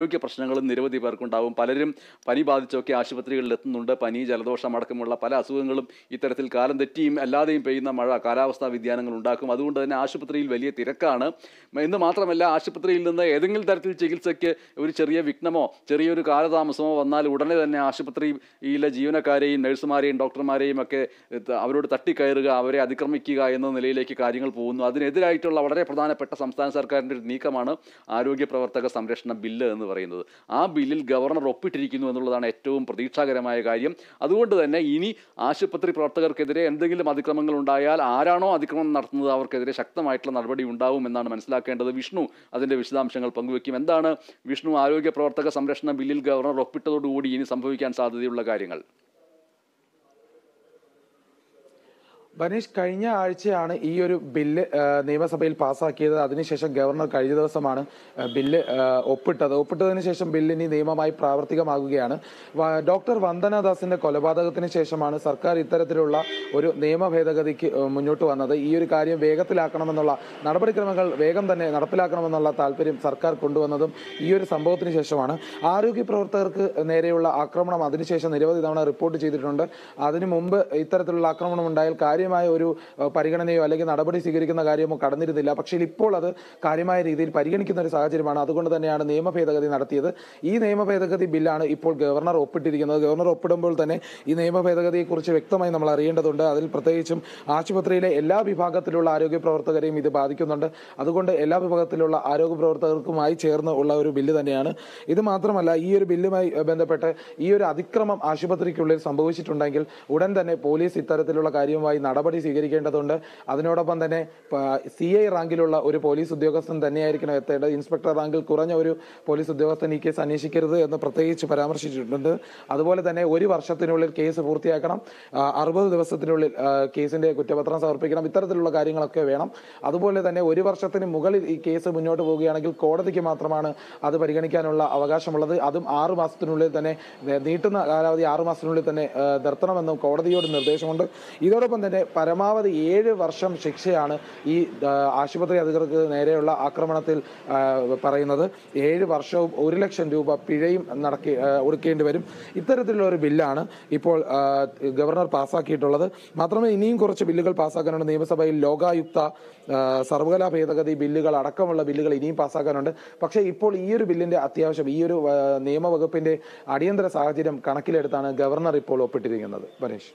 ആരോഗ്യ പ്രശ്നങ്ങളും നിരവധി പേർക്കുണ്ടാവും. പലരും പനി ബാധിച്ചൊക്കെ ആശുപത്രികളിൽ എത്തുന്നുണ്ട്. പനി ജലദോഷം അടക്കമുള്ള പല അസുഖങ്ങളും ഇത്തരത്തിൽ കാലം തെറ്റിയും അല്ലാതെയും പെയ്യുന്ന മഴ കാലാവസ്ഥാ വ്യതിയാനങ്ങൾ ഉണ്ടാക്കും. അതുകൊണ്ട് തന്നെ ആശുപത്രിയിൽ വലിയ തിരക്കാണ്. എന്ന് മാത്രമല്ല ആശുപത്രിയിൽ നിന്ന് ഏതെങ്കിലും തരത്തിൽ ചികിത്സയ്ക്ക് ഒരു ചെറിയ വിഘ്നമോ ചെറിയൊരു കാലതാമസമോ വന്നാൽ ഉടനെ തന്നെ ആശുപത്രിയിലെ ജീവനക്കാരെയും നഴ്സുമാരെയും ഡോക്ടർമാരെയും ഒക്കെ അവരോട് തട്ടിക്കയറുക അവരെ അതിക്രമിക്കുക എന്ന നിലയിലേക്ക് കാര്യങ്ങൾ പോകുന്നു. അതിനെതിരായിട്ടുള്ള വളരെ പ്രധാനപ്പെട്ട സംസ്ഥാന സർക്കാരിന്റെ ഒരു നീക്കമാണ് ആരോഗ്യ പ്രവർത്തക സംരക്ഷണ ബില്ല് എന്ന് പറയുന്നത്. ആ ബില്ലിൽ ഗവർണർ ഒപ്പിട്ടിരിക്കുന്നു എന്നുള്ളതാണ് ഏറ്റവും പ്രതീക്ഷാകരമായ കാര്യം. അതുകൊണ്ട് തന്നെ ഇനി ആശുപത്രി പ്രവർത്തകർക്കെതിരെ എന്തെങ്കിലും അതിക്രമങ്ങൾ ഉണ്ടായാൽ ആരാണോ അതിക്രമം നടത്തുന്നത് അവർക്കെതിരെ ശക്തമായിട്ടുള്ള നടപടി ഉണ്ടാവും എന്നാണ് മനസ്സിലാക്കേണ്ടത്. വിഷ്ണു അതിന്റെ വിശദാംശങ്ങൾ പങ്കുവയ്ക്കും എന്താണ് വിഷ്ണു ആരോഗ്യ പ്രവർത്തക സംരക്ഷണ ബില്ലിൽ ഗവർണർ ഒപ്പിട്ടതോടുകൂടി ഇനി സംഭവിക്കാൻ സാധ്യതയുള്ള കാര്യങ്ങൾ? ബനീഷ് കഴിഞ്ഞ ആഴ്ചയാണ് ഈ ഒരു ബില്ല് നിയമസഭയിൽ പാസ്സാക്കിയത് അതിനുശേഷം ഗവർണർ കഴിഞ്ഞ ദിവസമാണ് ബില്ല് ഒപ്പിട്ടത്. ഒപ്പിട്ടതിന് ശേഷം ബില്ല് ഇനി നിയമമായി പ്രാവർത്തികമാകുകയാണ്. ഡോക്ടർ വന്ദനദാസിന്റെ കൊലപാതകത്തിന് ശേഷമാണ് സർക്കാർ ഇത്തരത്തിലുള്ള ഒരു നിയമ ഭേദഗതിക്ക് മുന്നോട്ട് വന്നത്. ഈ ഒരു കാര്യം വേഗത്തിലാക്കണമെന്നുള്ള നടപടിക്രമങ്ങൾ വേഗം തന്നെ നടപ്പിലാക്കണമെന്നുള്ള താല്പര്യം സർക്കാർ കൊണ്ടുവന്നതും ഈ ഒരു സംഭവത്തിന് ശേഷമാണ്. ആരോഗ്യ പ്രവർത്തകർക്ക് നേരെയുള്ള ആക്രമണം അതിനുശേഷം നിരവധി തവണ റിപ്പോർട്ട് ചെയ്തിട്ടുണ്ട്. അതിനു മുമ്പ് ഇത്തരത്തിലുള്ള ആക്രമണം ഉണ്ടായാൽ കാര്യമായ ഒരു പരിഗണനയോ അല്ലെങ്കിൽ നടപടി സ്വീകരിക്കുന്ന കാര്യമോ കടന്നിരുന്നില്ല. പക്ഷേ ഇപ്പോൾ അത് കാര്യമായ രീതിയിൽ പരിഗണിക്കുന്ന ഒരു സാഹചര്യമാണ്. അതുകൊണ്ട് തന്നെയാണ് നിയമ ഭേദഗതി നടത്തിയത്. ഈ നിയമ ഭേദഗതി ബില്ലാണ് ഇപ്പോൾ ഗവർണർ ഒപ്പിട്ടിരിക്കുന്നത്. ഗവർണർ ഒപ്പിടുമ്പോൾ തന്നെ ഈ നിയമ ഭേദഗതിയെക്കുറിച്ച് വ്യക്തമായി നമ്മൾ അറിയേണ്ടതുണ്ട്. അതിൽ പ്രത്യേകിച്ചും ആശുപത്രിയിലെ എല്ലാ വിഭാഗത്തിലുള്ള ആരോഗ്യ പ്രവർത്തകരെയും ഇത് ബാധിക്കുന്നുണ്ട്. അതുകൊണ്ട് എല്ലാ വിഭാഗത്തിലുള്ള ആരോഗ്യ പ്രവർത്തകർക്കുമായി ചേർന്ന് ഉള്ള ഒരു ബില്ല് തന്നെയാണ്. ഇത് മാത്രമല്ല ഈ ഒരു ബില്ലുമായി ബന്ധപ്പെട്ട് ഈ ഒരു അതിക്രമം ആശുപത്രിക്കുള്ളിൽ സംഭവിച്ചിട്ടുണ്ടെങ്കിൽ ഉടൻ തന്നെ പോലീസ് ഇത്തരത്തിലുള്ള കാര്യവുമായി നടപടി സ്വീകരിക്കേണ്ടതുണ്ട്. അതിനോടൊപ്പം തന്നെ സി ഐ റാങ്കിലുള്ള ഒരു പോലീസ് ഉദ്യോഗസ്ഥൻ തന്നെയായിരിക്കണം എത്തേണ്ടത്. ഇൻസ്പെക്ടർ റാങ്കിൽ കുറഞ്ഞ ഒരു പോലീസ് ഉദ്യോഗസ്ഥൻ ഈ കേസ് അന്വേഷിക്കരുത് എന്ന് പ്രത്യേകിച്ച് പരാമർശിച്ചിട്ടുണ്ട്. അതുപോലെ തന്നെ ഒരു വർഷത്തിനുള്ളിൽ കേസ് പൂർത്തിയാക്കണം. അറുപത് ദിവസത്തിനുള്ളിൽ കേസിന്റെ കുറ്റപത്രം സമർപ്പിക്കണം. ഇത്തരത്തിലുള്ള കാര്യങ്ങളൊക്കെ വേണം. അതുപോലെ തന്നെ ഒരു വർഷത്തിന് മുകളിൽ ഈ കേസ് മുന്നോട്ട് പോവുകയാണെങ്കിൽ കോടതിക്ക് മാത്രമാണ് അത് പരിഗണിക്കാനുള്ള അവകാശമുള്ളത്. അതും ആറു മാസത്തിനുള്ളിൽ തന്നെ നീട്ടുന്ന കാലാവധി ആറു മാസത്തിനുള്ളിൽ തന്നെ നിർത്തണമെന്നും കോടതിയോട് നിർദ്ദേശമുണ്ട്. ഇതോടൊപ്പം തന്നെ പരമാവധി ഏഴ് വർഷം ശിക്ഷയാണ് ഈ ആശുപത്രി അധികൃതർക്ക് നേരെയുള്ള ആക്രമണത്തിൽ പറയുന്നത്. ഏഴ് വർഷവും ഒരു ലക്ഷം രൂപ പിഴയും നടക്കി ഒടുക്കേണ്ടി വരും. ഇത്തരത്തിലുള്ള ഒരു ബില്ലാണ് ഇപ്പോൾ ഗവർണർ പാസ്സാക്കിയിട്ടുള്ളത് മാത്രമേ ഇനിയും കുറച്ച് ബില്ലുകൾ പാസ്സാക്കാനുണ്ട് നിയമസഭയിൽ ലോകായുക്ത സർവകലാ ഭേദഗതി ബില്ലുകൾ അടക്കമുള്ള ബില്ലുകൾ ഇനിയും പാസ്സാക്കാനുണ്ട് പക്ഷേ ഇപ്പോൾ ഈ ഒരു ബില്ലിന്റെ അത്യാവശ്യം ഈ ഒരു നിയമവകുപ്പിന്റെ അടിയന്തര സാഹചര്യം കണക്കിലെടുത്താണ് ഗവർണർ ഇപ്പോൾ ഒപ്പിട്ടിരിക്കുന്നത്. മനീഷ്